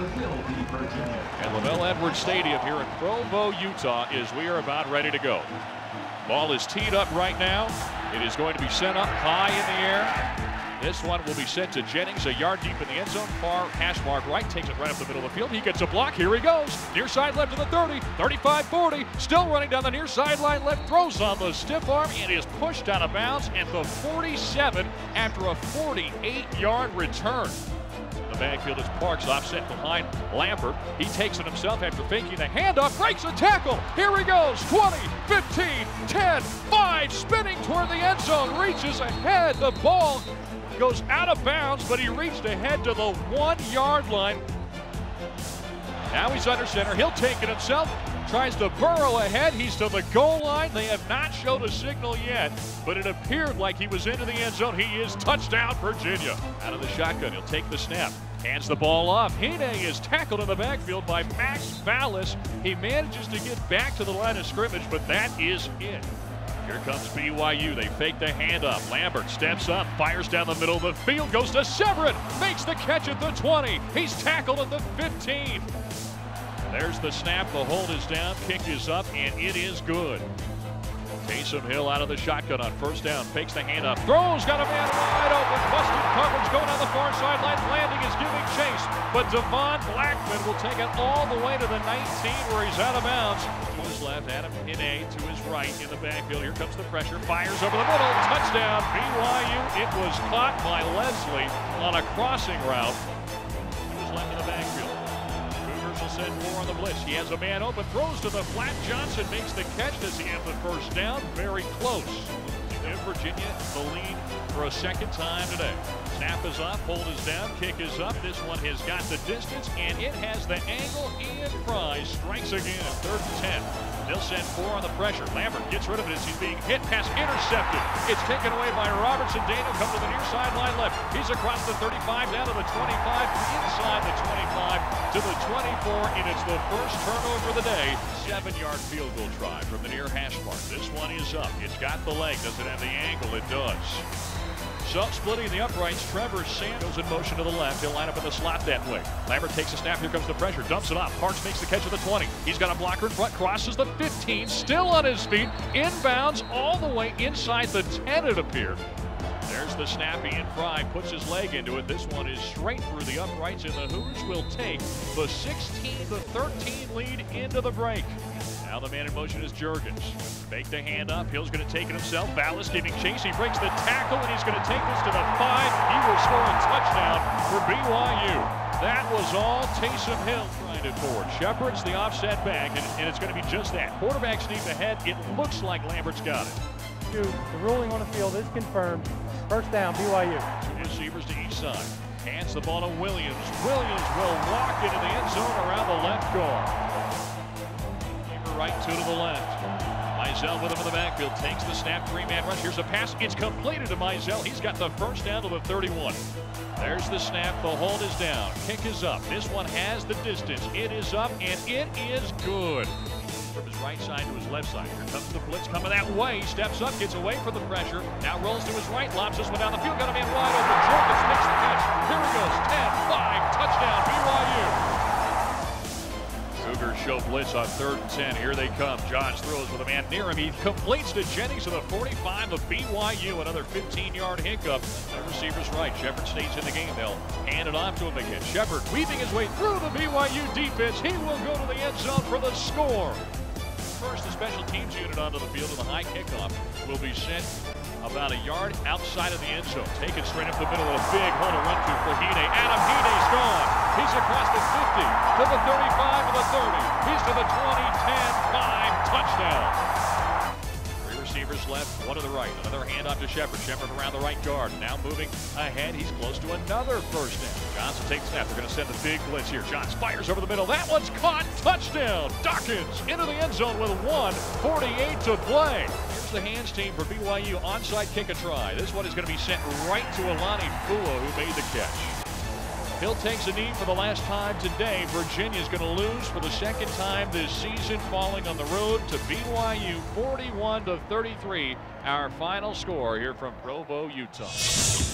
And LaVell Edwards Stadium here in Provo, Utah, is we are about ready to go. Ball is teed up right now. It is going to be sent up high in the air. This one will be sent to Jennings, a yard deep in the end zone. Far hash mark right takes it right up the middle of the field. He gets a block. Here he goes. Near side left to the 30, 35 40. Still running down the near sideline left. Throws on the stiff arm. It is pushed out of bounds at the 47 after a 48 yard return. The backfield is Parks offset behind Lambert. He takes it himself after faking the handoff, breaks a tackle. Here he goes 20, 15, 10, 5, spinning toward the end zone, reaches ahead. The ball goes out of bounds, but he reached ahead to the one yard line. Now he's under center. He'll take it himself. Tries to burrow ahead. He's to the goal line. They have not showed a signal yet, but it appeared like he was into the end zone. He is touchdown, Virginia. Out of the shotgun, he'll take the snap. Hands the ball off. Hine is tackled in the backfield by Max Valles. He manages to get back to the line of scrimmage, but that is it. Here comes BYU. They fake the handoff. Lambert steps up, fires down the middle of the field, goes to Severin, makes the catch at the 20. He's tackled at the 15. There's the snap. The hold is down, kick is up, and it is good. Taysom Hill out of the shotgun on first down, fakes the handoff, throws, got a man wide open, busted coverage going on the far sideline, landing is giving chase, but Devon Blackmon will take it all the way to the 19 where he's out of bounds. To his left, Adam Hine to his right in the backfield. Here comes the pressure, fires over the middle, touchdown BYU. It was caught by Leslie on a crossing route. Send four on the blitz. He has a man open, throws to the flat. Johnson makes the catch. Does he have the first down? Very close. In Virginia, the lead for a second time today. Snap is up, hold is down, kick is up. This one has got the distance, and it has the angle. Ian Frye strikes again, third and 10. They'll send four on the pressure. Lambert gets rid of it as he's being hit. Pass intercepted. It's taken away by Robertson. Daniel comes to the near sideline left. He's across the 35 down to the 25, inside the 25 to the 24, and it's the first turnover of the day. Seven-yard field goal try from the near hash mark. This one is up. It's got the leg. Does it have the angle? It does. So splitting the uprights, Trevor Sand goes in motion to the left. He'll line up in the slot that way. Lambert takes a snap. Here comes the pressure. Dumps it off. Parks makes the catch at the 20. He's got a blocker in front. Crosses the 15. Still on his feet. Inbounds all the way inside the 10 it appeared. There's the snappy, and Frye puts his leg into it. This one is straight through the uprights, and the Hoos will take the 16 13 lead into the break. Now the man in motion is Jurgens. Fake the hand up. Hill's going to take it himself. Valles giving chase. He breaks the tackle, and he's going to take this to the five. He will score a touchdown for BYU. That was all Taysom Hill trying it forward. Shepherd's the offset back, and, and it's going to be just that. Quarterback sneak ahead. It looks like Lambert's got it. The ruling on the field is confirmed. First down, BYU. Two receivers to each side. Hands the ball to Williams. Williams will walk into the end zone around the left guard right, two to the left. Mizzell with him in the backfield, takes the snap, three-man rush. Here's a pass, it's completed to Mizzell. He's got the first down to the 31. There's the snap, the hold is down, kick is up. This one has the distance. It is up, and it is good. From his right side to his left side. Here comes the blitz coming that way. Steps up, gets away from the pressure. Now rolls to his right, lobs this one down the field. Got a man wide open. Jordan makes the catch. Here he goes. 10, 5, touchdown, BYU. Cougars show blitz on third and 10. Here they come. Johns throws with a man near him. He completes to Jennings to the 45 of BYU. Another 15-yard hiccup. The receiver's right. Shepherd stays in the game. They'll hand it off to him again. Shepherd weaving his way through the BYU defense. He will go to the end zone for the score. First, the special teams unit onto the field, and the high kickoff will be sent about a yard outside of the end zone. Taken straight up the middle of a big hole to run to for Hine. Adam Hine's gone. He's across the 50 to the 35 to the 30. He's to the 20, 10, 5, touchdown. Left, one to the right. Another hand handoff to Shepherd. Shepherd around the right guard. Now moving ahead. He's close to another first down. Johnson takes snap. They're going to send the big blitz here. Johns fires over the middle. That one's caught. Touchdown. Dawkins into the end zone with 148 to play Here's the hands team for BYU onside kick a try. This one is going to be sent right to Alani Fua, who made the catch. Hill takes a knee for the last time today. Virginia's going to lose for the second time this season, falling on the road to BYU 41 to 33. Our final score here from Provo, Utah.